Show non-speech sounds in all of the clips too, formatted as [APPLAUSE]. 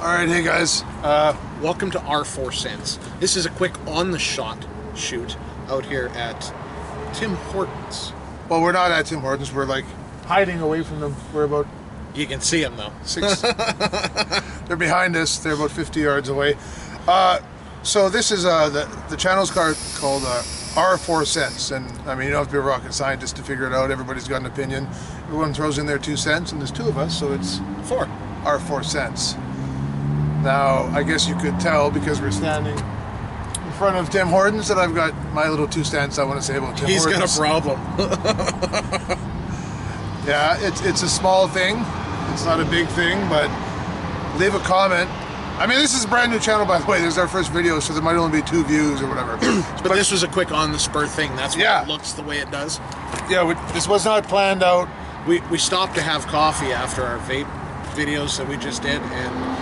All right, hey guys. Uh, welcome to our four cents. This is a quick on-the-shot shoot out here at Tim Hortons. Well, we're not at Tim Hortons. We're like hiding away from them. We're about You can see them though. six. [LAUGHS] they're behind us. They're about 50 yards away. Uh, so this is uh, the the channel's card called uh, Our Four Cents, and I mean you don't have to be a rocket scientist to figure it out. Everybody's got an opinion. Everyone throws in their two cents, and there's two of us, so it's Four. our four cents. Now, I guess you could tell because we're standing in front of Tim Hortons that I've got my little two cents I want to say about Tim He's got a problem. [LAUGHS] Yeah, it's it's a small thing. It's not a big thing, but leave a comment. I mean, this is a brand new channel, by the way. This is our first video, so there might only be two views or whatever. [CLEARS THROAT] but this was a quick on-the-spur thing. That's why Yeah. it looks the way it does. yeah, we, this was not planned out. We, we stopped to have coffee after our vape videos that we just did, and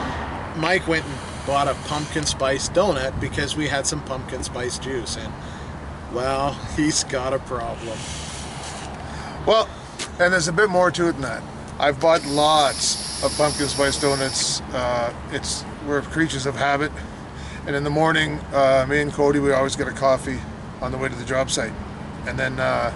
Mike went and bought a pumpkin spice donut because we had some pumpkin spice juice, and well, [LAUGHS] he's got a problem. Well, and there's a bit more to it than that. I've bought lots of pumpkin spice donuts. Uh, it's we're creatures of habit, and in the morning, uh, me and Cody we always get a coffee on the way to the job site, and then uh,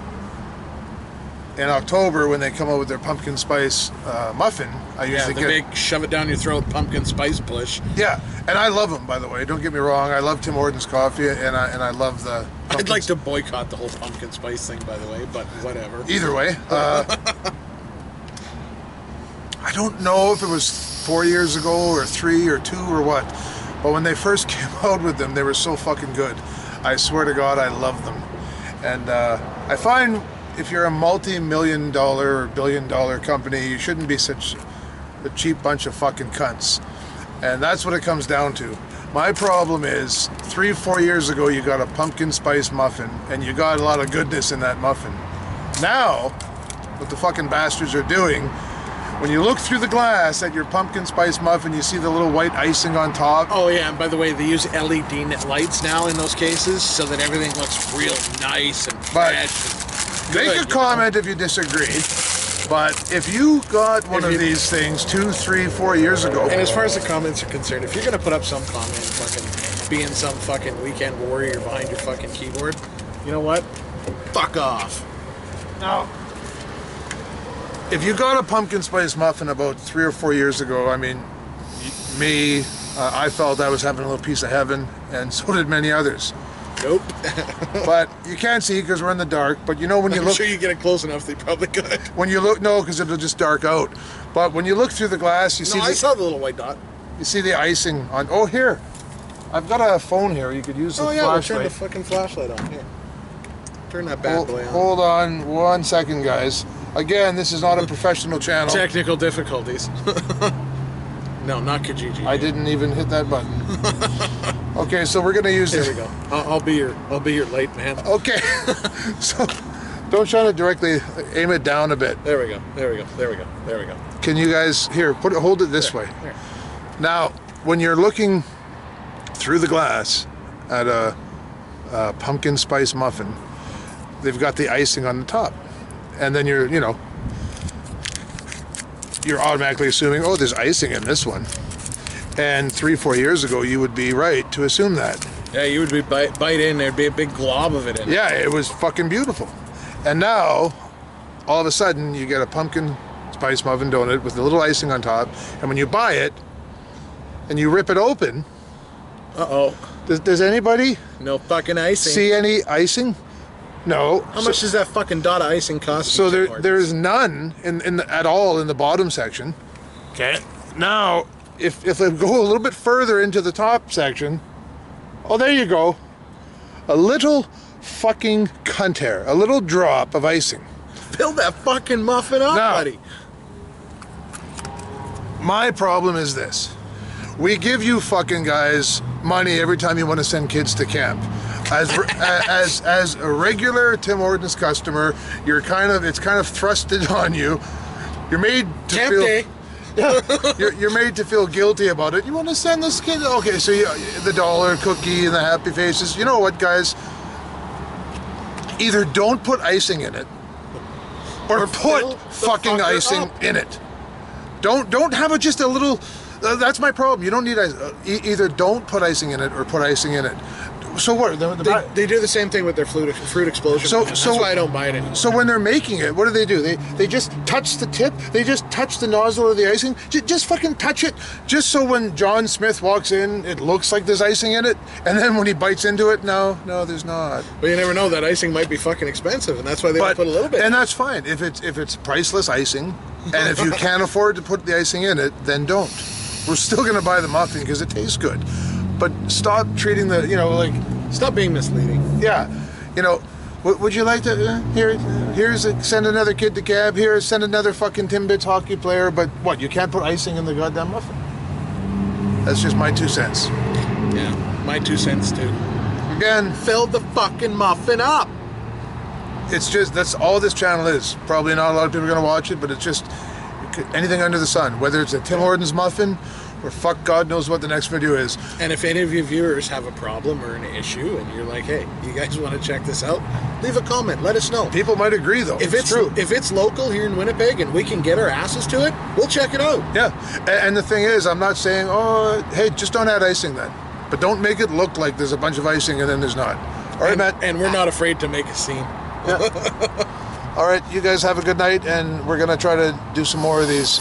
in October when they come out with their pumpkin spice uh, muffin, I Yeah, usually the get big shove it down your throat pumpkin spice push. yeah, and I love them by the way. Don't get me wrong, I love Tim Hortons coffee, and I and I love the. I'd pumpkin like to boycott the whole pumpkin spice thing, by the way, but whatever. Either way, uh, [LAUGHS] I don't know if it was four years ago or three or two or what, but when they first [LAUGHS] came out with them, they were so fucking good. I swear to God, I love them. And uh, I find if you're a multi-million dollar or billion dollar company, you shouldn't be such a cheap bunch of fucking cunts. And that's what it comes down to. My problem is three, four years ago, you got a pumpkin spice muffin, and you got a lot of goodness in that muffin. Now, what the fucking bastards are doing, when you look through the glass at your pumpkin spice muffin, you see the little white icing on top. Oh yeah, and by the way, they use LED lights now in those cases, so that everything looks real nice and But- fresh. and Make good, a you know? comment if you disagree. But if you got one If of you- these things two, three, four years ago, And as far as the comments are concerned, if you're gonna put up some comment, fucking being some fucking weekend warrior behind your fucking keyboard, you know what? Fuck off. Now, if you got a pumpkin spice muffin about three or four years ago, I mean, me, uh, I felt I was having a little piece of heaven, and so did many others. Nope. [LAUGHS] But you can't see because we're in the dark. But you know when you I'm look, sure you get it close enough, they probably could. [LAUGHS] when you look, no, because it'll just dark out. But when you look through the glass, you No, see I the, saw the little white dot. you see the icing on. Oh, here, I've got a phone here. You could use the Oh yeah, we'll turn the fucking flashlight on. Here. Turn that bad Hold, boy on. hold on one second, guys. Again, this is not a professional channel. Technical difficulties. [LAUGHS] no, not Kijiji. I didn't even hit that button. Okay, so we're gonna use There this. we go. I'll, I'll be your I'll be your late man. Okay, [LAUGHS] so don't shine it directly. Aim it down a bit. There we go. There we go. There we go. There we go. Can you guys here put it? Hold it this way. There. Now, when you're looking through the glass at a, a pumpkin spice muffin, they've got the icing on the top, and then you're you know you're automatically assuming, oh, there's icing in this one. And three, four years ago, you would be right to assume that. Yeah, you would be bite, bite in. There'd be a big glob of it in. Yeah, it was fucking beautiful. And now, all of a sudden, you get a pumpkin spice muffin donut with a little icing on top, and when you buy it and you rip it open, Uh oh. does, does anybody No fucking icing. see any icing? No. How much does that fucking dot of icing cost? So there, there is none in, in the, at all in the bottom section. Okay. Now, if if I go a little bit further into the top section, oh, there you go, a little fucking cunt hair, a little drop of icing. Fill that fucking muffin up, No. buddy. My problem is this. We give you fucking guys money every time you want to send kids to camp. As [LAUGHS] as as a regular Tim Hortons customer, you're kind of it's kind of thrusted on you. You're made to Camp feel day. [LAUGHS] you're, you're made to feel guilty about it. You want to send this kid okay, so you, the dollar cookie and the happy faces. You know what, guys? Either don't put icing in it or, Or put fucking icing up. in it. Don't don't have it just a little Uh, That's my problem. You don't need ice. Uh, e- either don't put icing in it or put icing in it. So what? The, the, They, they do the same thing with their fruit, fruit explosion. So- That's so- why I don't buy it anymore. so when they're making it, what do they do? They they just touch the tip. They just touch the nozzle of the icing. J- just fucking touch it, just so when John Smith walks in, it looks like there's icing in it. And then when he bites into it, no, no, there's not. But you never know. That icing might be fucking expensive, and that's why they But put a little bit. and that's fine if it's if it's priceless icing, and if you [LAUGHS] can't afford to put the icing in it, then don't. We're still gonna buy the muffin because it tastes good, but stop treating the you know like Stop being misleading. yeah, you know. Would would you like to uh, here? Here's a, send another kid to cab. Here, send another fucking Timbits hockey player. But what? You can't put icing in the goddamn muffin. That's just my two cents. Yeah, my two cents too. Again, Fill the fucking muffin up. it's just that's all this channel is. Probably not a lot of people are gonna watch it, but it's just anything under the sun. Whether it's a Tim Hortons muffin or fuck God knows what the next video is. And if any of you viewers have a problem or an issue, and you're like, "Hey, you guys [LAUGHS] want to check this out?" Leave a comment. Let us know. People might agree though. If it's true. if it's local here in Winnipeg and we can get our asses to it, we'll check it out. yeah, A- and the thing is, I'm not saying, oh, hey, just don't add icing then, but don't make it look like there's a bunch of icing and then there's not. All right, and, Matt. and we're not afraid to make a scene. Yeah. [LAUGHS] All right, you guys have a good night, and we're gonna try to do some more of these.